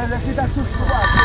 ale lepiej tak już uważać.